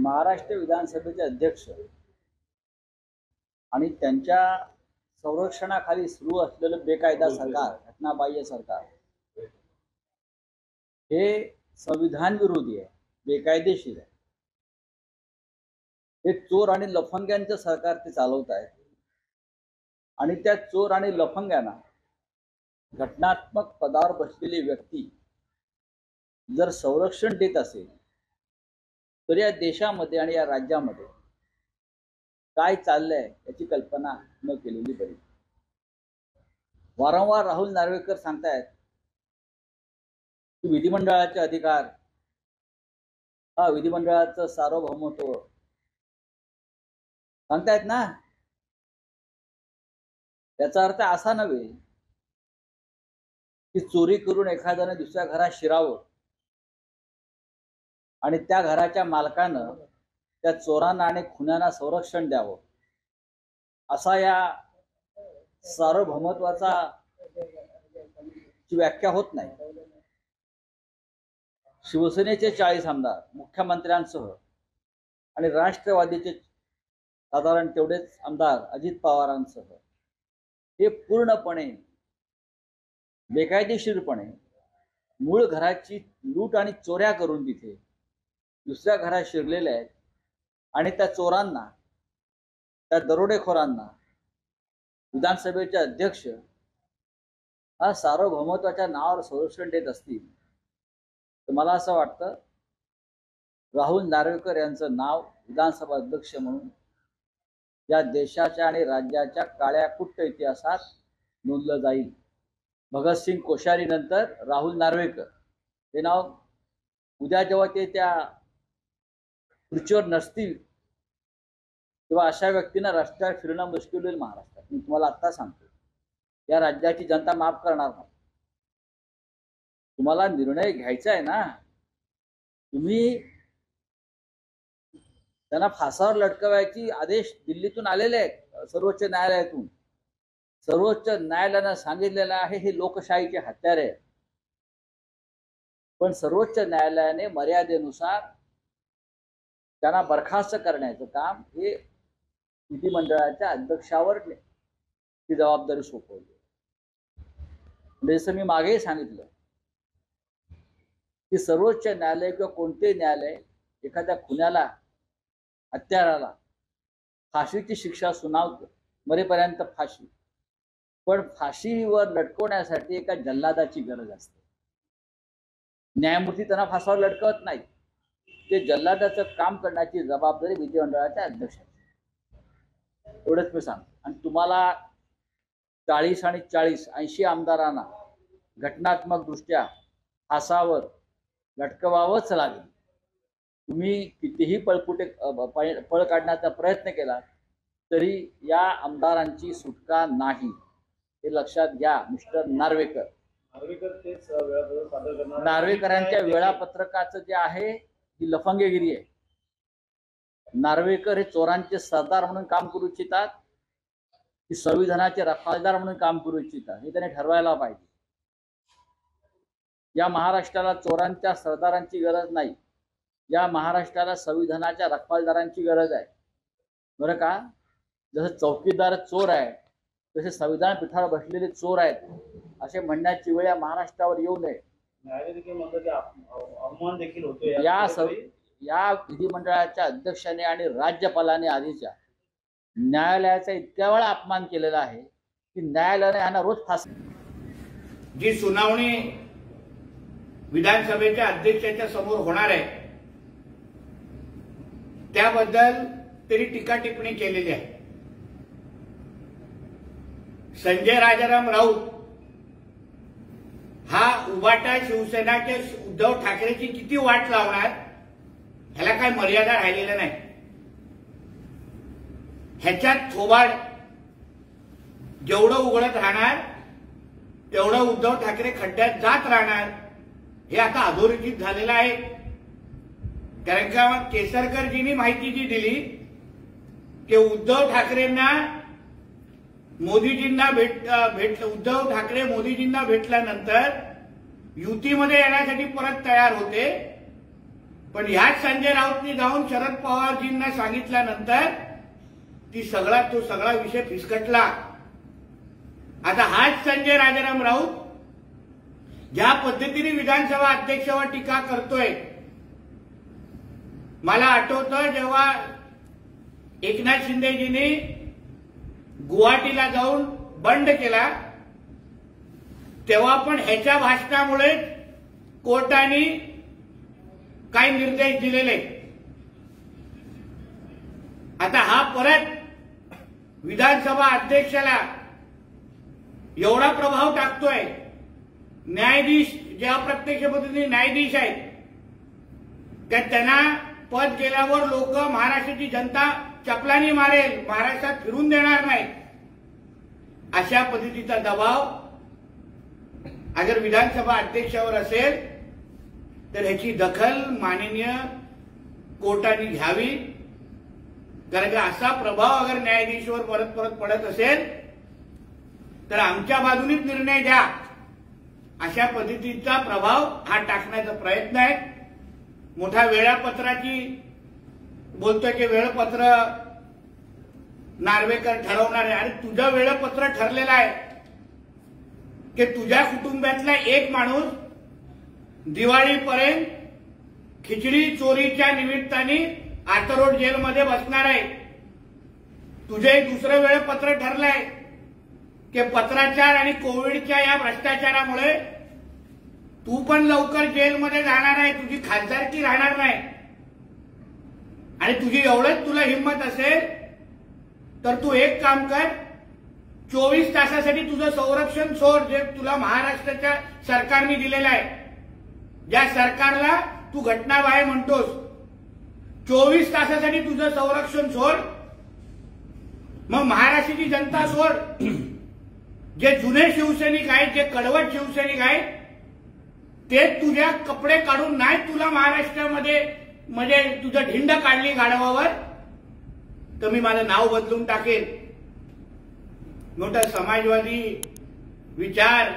महाराष्ट्र विधानसभेचे अध्यक्ष आणि त्यांच्या संरक्षणाखाली सुरू असलेलं बेकायदा सरकार घटनाबाह्य सरकार हे संविधान विरोधी आहे बेकायदेशीर आहे. हे चोर आणि लफंग्यांचं सरकार ते चालवत आहे आणि त्या चोर आणि लफंग्यांना घटनात्मक पदावर बसलेली व्यक्ती जर संरक्षण देत असेल तर या देशामध्ये आणि या राज्यामध्ये काय चाललंय याची कल्पना न केलेली बरी. वारंवार राहुल नार्वेकर सांगतायत की विधिमंडळाचे अधिकार हा विधिमंडळाचं सार्वभौमत्व. सांगतायत ना? त्याचा अर्थ असा नव्हे की चोरी करून एखाद्याने दुसऱ्या घरात शिरावं. आणि त्या घराच्या मालकानं त्या चोरांना आणि खुन्यांना संरक्षण द्यावं. असा या सार्वभौमत्वाचा ची व्याख्या होत नाही. शिवसेनेचे चाळीस आमदार मुख्यमंत्र्यांसह आणि राष्ट्रवादीचे साधारण तेवढेच आमदार अजित पवारांसह हे पूर्णपणे बेकायदेशीरपणे मूळ घराची लूट आणि चोऱ्या करून तिथे दुसऱ्या घरात शिरलेल्या आहेत. आणि त्या चोरांना त्या दरोडेखोरांना विधानसभेचे अध्यक्ष हा सार्वभौमत्वाच्या नावावर संरक्षण देत असतील. तर मला असं वाटतं राहुल नार्वेकर यांचं नाव विधानसभा अध्यक्ष म्हणून या देशाच्या आणि राज्याच्या काळ्या कुट्ट इतिहासात नोंदलं जाईल. भगतसिंग कोश्यारी नंतर राहुल नार्वेकर. हे नाव उद्या जेव्हा ते त्या खुर्चीवर नसतील किंवा अशा व्यक्तींना रस्त्यावर फिरणं मुश्किल होईल महाराष्ट्रात. मी तुम्हाला आत्ता सांगतो. या राज्याची जनता माफ करणार नाही. तुम्हाला निर्णय घ्यायचा आहे ना तुम्ही त्यांना फासावर लटकवायची आदेश दिल्लीतून आलेले आहेत सर्वोच्च न्यायालयातून. सर्वोच्च न्यायालयानं सांगितलेलं आहे हे लोकशाहीचे हत्यारे आहे पण सर्वोच्च न्यायालयाने मर्यादेनुसार त्यांना बरखास्त करण्याचं काम हे विधिमंडळाच्या अध्यक्षावर ती जबाबदारी सोपवली. म्हणजे जसं मी मागेही सांगितलं की सर्वोच्च न्यायालय किंवा कोणते न्यायालय एखाद्या खुन्याला हत्याराला फाशीची शिक्षा सुनावतं मरेपर्यंत फाशी. पण फाशीवर लटकवण्यासाठी एका जल्लादाची गरज असते. न्यायमूर्ती त्यांना फासावर लटकवत नाही ते जल्लादाचं काम करण्याची जबाबदारी विधिमंडळाच्या अध्यक्षाची एवढंच मी सांगतो. आणि तुम्हाला चाळीस आणि चाळीस ऐंशी आमदारांना घटनात्मक दृष्ट्या फासावर लटकवावंच लागेल. तुम्ही कितीही पळपुटे पळ काढण्याचा प्रयत्न केला तरी या आमदारांची सुटका नाही. हे लक्षात घ्या मिस्टर नार्वेकर. नार्वेकरांच्या वेळापत्रकाचं जे आहे ही लफंगेगिरी आहे. नार्वेकर हे चोरांचे सरदार म्हणून काम करू इच्छितात. की संविधानाचे रखवालदार म्हणून काम करू इच्छितात. हे त्याने ठरवायला पाहिजे. या महाराष्ट्राला चोरांच्या सरदारांची गरज नाही. या महाराष्ट्राला संविधानाच्या रखवालदारांची गरज आहे. बरं का? जसं चौकीदार चोर आहे तसे संविधान पीठावर बसलेले चोर आहेत असे म्हणण्याची वेळ या महाराष्ट्रावर येऊ नये. अवमान देखील होतो या या विधिमंडळाच्या अध्यक्षाने आणि राज्यपालाने आधीच्या न्यायालयाचा इतक्या वेळा अपमान केलेला आहे की न्यायालयाने यांना रोज फास जी सुनावणी विधानसभेच्या अध्यक्षाच्या समोर होणार आहे त्याबद्दल त्यांनी टीका टिप्पणी केलेली आहे. संजय राजाराम राऊत हा उभाटा शिवसेनाच्या उद्धव ठाकरेची किती वाट लावणार? ह्याला काय मर्यादा राहिलेल्या नाही. ह्याच्यात थोबाड जेवढं उघडत राहणार तेवढं उद्धव ठाकरे खड्ड्यात जात राहणार हे आता अधोरेखित झालेलं आहे. कारण का केसरकरजींनी माहिती जी दिली की उद्धव ठाकरेंना मोदीजींना भेट भेट उद्धव ठाकरे मोदीजींना भेटल्यानंतर युतीमध्ये येण्यासाठी परत तयार होते. पण ह्याच संजय राऊतनी जाऊन शरद पवारजींना सांगितल्यानंतर ती सगळा तो सगळा विषय फिसकटला. आता हाच संजय राजाराम राऊत ज्या पद्धतीने विधानसभा अध्यक्षावर टीका करतोय मला आठवतं जेव्हा एकनाथ शिंदेजींनी गुवाहाटीला जाऊन बंड केला तेव्हा पण ह्याच्या भाषणामुळे कोर्टाने काही निर्देश दिलेले. आता हा परत विधानसभा अध्यक्षाला एवढा प्रभाव टाकतोय. न्यायाधीश जे अप्रत्यक्ष पद्धतीने न्यायाधीश आहेत त्या त्यांना पद गेल्यावर लोक महाराष्ट्राची जनता चपलानी मारेल महाराष्ट्रात फिरून देणार नाही. अशा पद्धतीचा दबाव अगर विधानसभा अध्यक्षावर असेल तर ह्याची दखल माननीय कोर्टाने घ्यावी. कारण का असा प्रभाव अगर न्यायाधीशावर परत परत पडत असेल तर आमच्या बाजूनेच निर्णय द्या. अशा पद्धतीचा प्रभाव हा टाकण्याचा प्रयत्न आहे. मोठ्या वेळापत्राची बोलतोय की वेळपत्र नार्वेकर ठरवणार. आहे आणि तुझं वेळपत्र ठरलेलं आहे की तुझ्या कुटुंबातला एक माणूस दिवाळीपर्यंत खिचडी चोरीच्या निमित्ताने आतरोड जेलमध्ये बसणार आहे. तुझे दुसरं वेळपत्र ठरलंय की पत्राचार आणि कोविडच्या या भ्रष्टाचारामुळे तू पण लवकर जेलमध्ये जाणार आहे तुझी खासदारकी राहणार नाही. आणि तुझी एवढंच तुला हिंमत असेल तर तू एक काम कर चोवीस तासासाठी तुझं संरक्षण सोड जे तुला महाराष्ट्राच्या सरकारने दिलेलं आहे. ज्या सरकारला तू घटनाबाहेर म्हणतोस चोवीस तासासाठी तुझं संरक्षण सोड मग महाराष्ट्राची जनता सोड. जे जुने शिवसैनिक आहेत जे कडवट शिवसैनिक आहेत ते तुझ्या कपडे काढून नाही तुला महाराष्ट्रामध्ये म्हणजे तुझं ढिंड काढली गाढवावर तर मी माझं नाव बदलून टाकेन. मोठा समाजवादी विचार